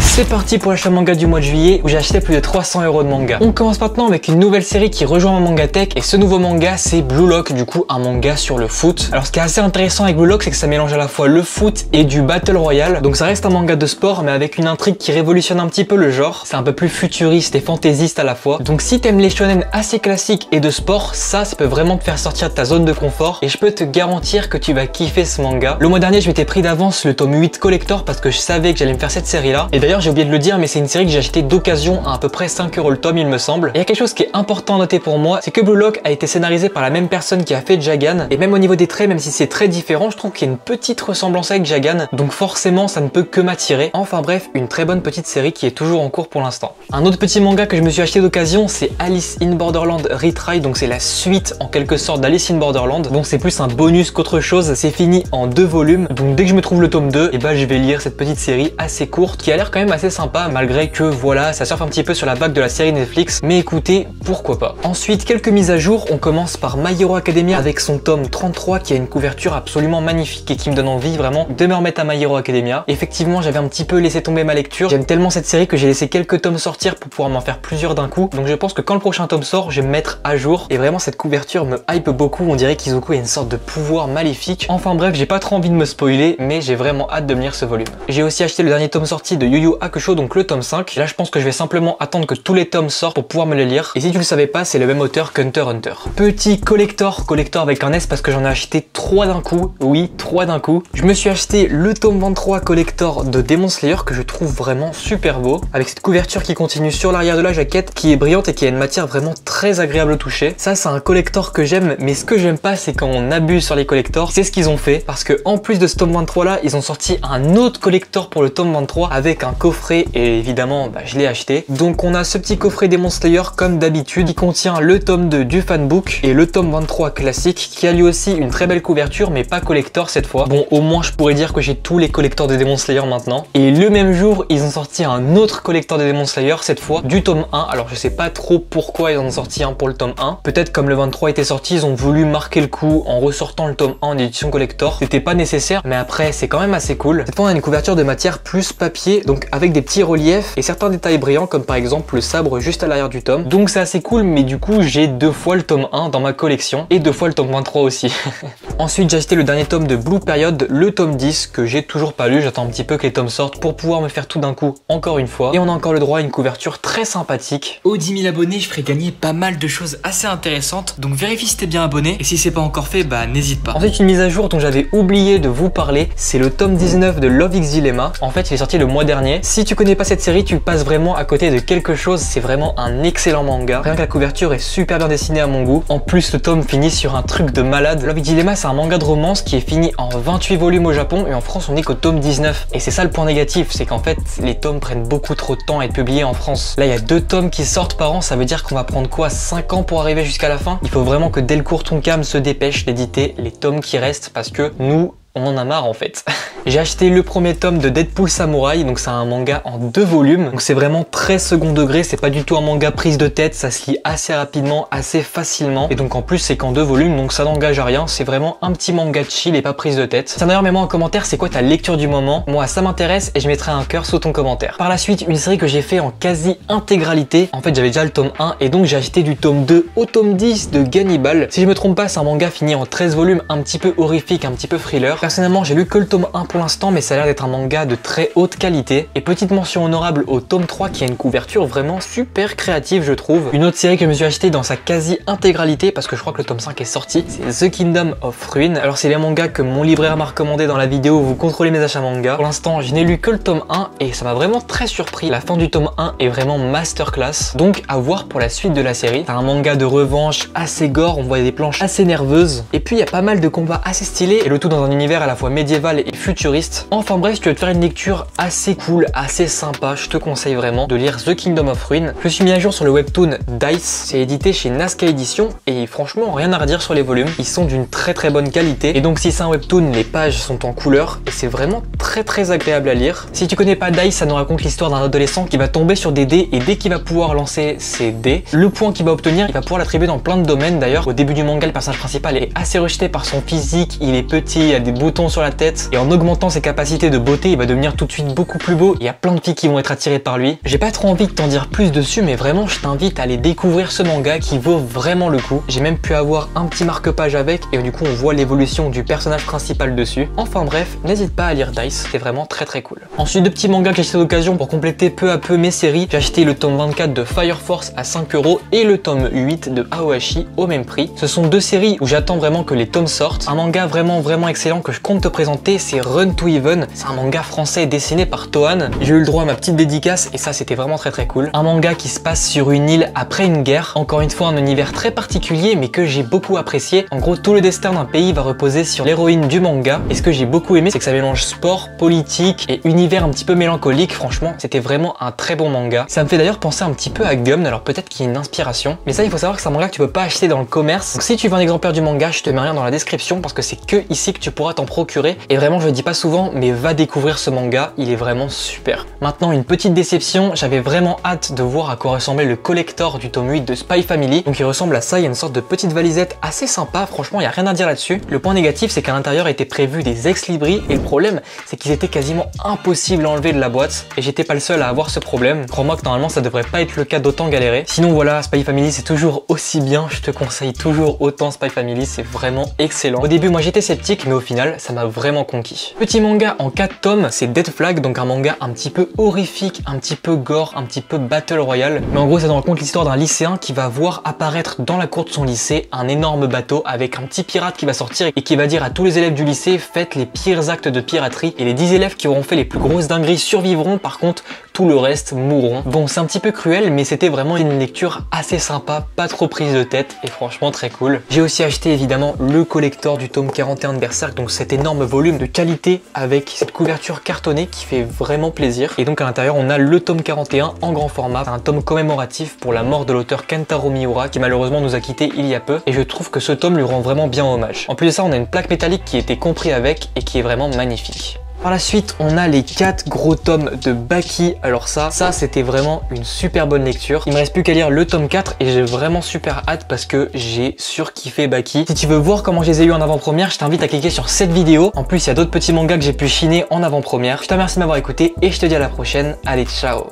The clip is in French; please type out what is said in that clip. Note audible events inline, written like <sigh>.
c'est parti pour l'achat manga du mois de juillet où j'ai acheté plus de 300 euros de manga. On commence maintenant avec une nouvelle série qui rejoint ma manga tech et ce nouveau manga c'est Blue Lock, du coup un manga sur le foot. Alors ce qui est assez intéressant avec Blue Lock c'est que ça mélange à la fois le foot et du battle royale. Donc ça reste un manga de sport mais avec une intrigue qui révolutionne un petit peu le genre. C'est un peu plus futuriste et fantaisiste à la fois. Donc si t'aimes les shonen assez classiques et de sport, ça ça peut vraiment te faire sortir de ta zone de confort et je peux te garantir que tu vas kiffer ce manga. Le mois dernier je m'étais pris d'avance le tome 8 collector parce que je savais que j'allais me faire cette série là. Et j'ai oublié de le dire mais c'est une série que j'ai acheté d'occasion à à peu près 5 euros le tome il me semble. Et il y a quelque chose qui est important à noter pour moi, c'est que Blue Lock a été scénarisé par la même personne qui a fait Jagan. Et même au niveau des traits, même si c'est très différent, je trouve qu'il y a une petite ressemblance avec Jagan. Donc forcément ça ne peut que m'attirer. Enfin bref, une très bonne petite série qui est toujours en cours pour l'instant. Un autre petit manga que je me suis acheté d'occasion, c'est Alice in Borderland Retry. Donc c'est la suite en quelque sorte d'Alice in Borderland. Donc c'est plus un bonus qu'autre chose. C'est fini en deux volumes. Donc dès que je me trouve le tome 2, et bah je vais lire cette petite série assez courte qui a l'air quand même assez sympa malgré que voilà, ça surfe un petit peu sur la vague de la série Netflix. Mais écoutez, pourquoi pas? Ensuite, quelques mises à jour. On commence par My Hero Academia avec son tome 33 qui a une couverture absolument magnifique et qui me donne envie vraiment de me remettre à My Hero Academia. Effectivement, j'avais un petit peu laissé tomber ma lecture. J'aime tellement cette série que j'ai laissé quelques tomes sortir pour pouvoir m'en faire plusieurs d'un coup. Donc je pense que quand le prochain tome sort, je vais me mettre à jour. Et vraiment, cette couverture me hype beaucoup. On dirait qu'Izuku a une sorte de pouvoir maléfique. Enfin bref, j'ai pas trop envie de me spoiler, mais j'ai vraiment hâte de lire ce volume. J'ai aussi acheté le dernier tome sorti de Yu Yu Hakusho, donc le tome 5. Là, je pense que je vais simplement attendre que tous les tomes sortent pour pouvoir me les lire. Et si tu le savais pas, c'est le même auteur qu'Hunter Hunter. Petit collector, collector avec un S parce que j'en ai acheté 3 d'un coup. Oui, 3 d'un coup. Je me suis acheté le tome 23 collector de Demon Slayer que je trouve vraiment super beau. Avec cette couverture qui continue sur l'arrière de la jaquette, qui est brillante et qui a une matière vraiment très agréable au toucher. Ça, c'est un collector que j'aime, mais ce que j'aime pas, c'est quand on abuse sur les collectors. C'est ce qu'ils ont fait parce que en plus de ce tome 23 là, ils ont sorti un autre collector pour le tome 23 avec un coffret et évidemment, bah, je l'ai acheté. Donc on a ce petit coffret Demon Slayer comme d'habitude qui contient le tome 2 du fanbook et le tome 23 classique qui a lui aussi une très belle couverture mais pas collector cette fois. Bon, au moins je pourrais dire que j'ai tous les collectors de Demon Slayer maintenant. Et le même jour, ils ont sorti un autre collector de Demon Slayer cette fois du tome 1. Alors je sais pas trop pourquoi ils en ont sorti un pour le tome 1. Peut-être comme le 23 était sorti, ils ont voulu marquer le coup en ressortant le tome 1 en édition collector. C'était pas nécessaire, mais après c'est quand même assez cool. Cette fois on a une couverture de matière plus papier, donc avec des petits reliefs et certains détails brillants comme par exemple le sabre juste à l'arrière du tome. Donc c'est assez cool, mais du coup j'ai deux fois le tome 1 dans ma collection et deux fois le tome 23 aussi. <laughs> Ensuite j'ai acheté le dernier tome de Blue Period, le tome 10 que j'ai toujours pas lu. J'attends un petit peu que les tomes sortent pour pouvoir me faire tout d'un coup encore une fois. Et on a encore le droit à une couverture très sympathique. Aux 10 000 abonnés, je ferai gagner pas mal de choses assez intéressantes. Donc vérifie si t'es bien abonné et si c'est pas encore fait, bah n'hésite pas. Ensuite une mise à jour dont j'avais oublié de vous parler, c'est le tome 19 de Love X Dilemma. En fait il est sorti le mois dernier. Si tu connais pas cette série, tu passes vraiment à côté de quelque chose. C'est vraiment un excellent manga. Rien que la couverture est super bien dessinée à mon goût. En plus le tome finit sur un truc de malade. Love Dilemma c'est un manga de romance qui est fini en 28 volumes au Japon et en France on est qu'au tome 19. Et c'est ça le point négatif, c'est qu'en fait les tomes prennent beaucoup trop de temps à être publiés en France. Là il y a deux tomes qui sortent par an, ça veut dire qu'on va prendre quoi 5 ans pour arriver jusqu'à la fin? Il faut vraiment que Delcourt Tonkam se dépêche d'éditer les tomes qui restent parce que nous on en a marre en fait. <laughs> J'ai acheté le premier tome de Deadpool Samurai, donc c'est un manga en deux volumes. Donc c'est vraiment très second degré, c'est pas du tout un manga prise de tête, ça se lit assez rapidement, assez facilement. Et donc en plus c'est qu'en deux volumes, donc ça n'engage à rien, c'est vraiment un petit manga chill et pas prise de tête. Tiens d'ailleurs mets-moi en commentaire c'est quoi ta lecture du moment? Moi ça m'intéresse et je mettrai un cœur sous ton commentaire. Par la suite, une série que j'ai fait en quasi intégralité. En fait j'avais déjà le tome 1 et donc j'ai acheté du tome 2 au tome 10 de Gannibal. Si je me trompe pas, c'est un manga fini en 13 volumes, un petit peu horrifique, un petit peu thriller. Personnellement j'ai lu que le tome 1 pour l'instant, mais ça a l'air d'être un manga de très haute qualité. Et petite mention honorable au tome 3 qui a une couverture vraiment super créative, je trouve. Une autre série que je me suis acheté dans sa quasi-intégralité, parce que je crois que le tome 5 est sorti, c'est The Kingdom of Ruin. Alors c'est les mangas que mon libraire m'a recommandé dans la vidéo où vous contrôlez mes achats manga. Pour l'instant, je n'ai lu que le tome 1 et ça m'a vraiment très surpris. La fin du tome 1 est vraiment masterclass. Donc à voir pour la suite de la série. C'est un manga de revanche assez gore, on voit des planches assez nerveuses. Et puis il y a pas mal de combats assez stylés et le tout dans un univers à la fois médiéval et Enfin bref, si tu veux te faire une lecture assez cool, assez sympa, je te conseille vraiment de lire The Kingdom of Ruin. Je suis mis à jour sur le webtoon Dice, c'est édité chez Nazca Édition et franchement rien à redire sur les volumes, ils sont d'une très très bonne qualité et donc si c'est un webtoon, les pages sont en couleur et c'est vraiment très très agréable à lire. Si tu connais pas Dice, ça nous raconte l'histoire d'un adolescent qui va tomber sur des dés et dès qu'il va pouvoir lancer ses dés, le point qu'il va obtenir, il va pouvoir l'attribuer dans plein de domaines d'ailleurs. Au début du manga, le personnage principal est assez rejeté par son physique, il est petit, il a des bouton sur la tête et en augmentant ses capacités de beauté, il va devenir tout de suite beaucoup plus beau. Il y a plein de filles qui vont être attirées par lui. J'ai pas trop envie de t'en dire plus dessus, mais vraiment, je t'invite à aller découvrir ce manga qui vaut vraiment le coup. J'ai même pu avoir un petit marque-page avec et du coup, on voit l'évolution du personnage principal dessus. Enfin bref, n'hésite pas à lire Dice, c'est vraiment très très cool. Ensuite, deux petits mangas que j'ai acheté d'occasion pour compléter peu à peu mes séries. J'ai acheté le tome 24 de Fire Force à 5 euros et le tome 8 de Aoashi au même prix. Ce sont deux séries où j'attends vraiment que les tomes sortent. Un manga vraiment vraiment excellent que je compte te présenter, c'est To Even. C'est un manga français dessiné par Tohan. J'ai eu le droit à ma petite dédicace et ça c'était vraiment très très cool. Un manga qui se passe sur une île après une guerre. Encore une fois un univers très particulier mais que j'ai beaucoup apprécié. En gros tout le destin d'un pays va reposer sur l'héroïne du manga. Et ce que j'ai beaucoup aimé c'est que ça mélange sport, politique et univers un petit peu mélancolique. Franchement c'était vraiment un très bon manga. Ça me fait d'ailleurs penser un petit peu à Gum, alors peut-être qu'il y a une inspiration. Mais ça il faut savoir que c'est un manga que tu peux pas acheter dans le commerce. Donc si tu veux un exemplaire du manga, je te mets rien dans la description parce que c'est que ici que tu pourras t'en procurer. Et vraiment je dis pas souvent mais va découvrir ce manga, il est vraiment super. Maintenant une petite déception, j'avais vraiment hâte de voir à quoi ressemblait le collector du tome 8 de Spy Family. Donc il ressemble à ça, il y a une sorte de petite valisette assez sympa, franchement il y a rien à dire là-dessus. Le point négatif c'est qu'à l'intérieur était prévu des ex-libris et le problème c'est qu'ils étaient quasiment impossibles à enlever de la boîte et j'étais pas le seul à avoir ce problème. Crois-moi que normalement ça devrait pas être le cas d'autant galérer. Sinon voilà, Spy Family c'est toujours aussi bien, je te conseille toujours autant Spy Family, c'est vraiment excellent. Au début moi j'étais sceptique mais au final ça m'a vraiment conquis. Petit manga en 4 tomes, c'est Dead Flag, donc un manga un petit peu horrifique, un petit peu gore, un petit peu battle royale. Mais en gros ça te raconte l'histoire d'un lycéen qui va voir apparaître dans la cour de son lycée un énorme bateau avec un petit pirate qui va sortir et qui va dire à tous les élèves du lycée faites les pires actes de piraterie et les 10 élèves qui auront fait les plus grosses dingueries survivront par contre tout le reste mourront. Bon c'est un petit peu cruel mais c'était vraiment une lecture assez sympa, pas trop prise de tête et franchement très cool. J'ai aussi acheté évidemment le collector du tome 41 de Berserk, donc cet énorme volume de qualité avec cette couverture cartonnée qui fait vraiment plaisir. Et donc à l'intérieur on a le tome 41 en grand format, un tome commémoratif pour la mort de l'auteur Kentaro Miura qui malheureusement nous a quitté il y a peu et je trouve que ce tome lui rend vraiment bien hommage. En plus de ça on a une plaque métallique qui était compris avec et qui est vraiment magnifique. Par la suite, on a les 4 gros tomes de Baki. Alors ça, ça c'était vraiment une super bonne lecture. Il me reste plus qu'à lire le tome 4 et j'ai vraiment super hâte parce que j'ai surkiffé Baki. Si tu veux voir comment je les ai eu en avant-première, je t'invite à cliquer sur cette vidéo. En plus, il y a d'autres petits mangas que j'ai pu chiner en avant-première. Je te remercie de m'avoir écouté et je te dis à la prochaine. Allez, ciao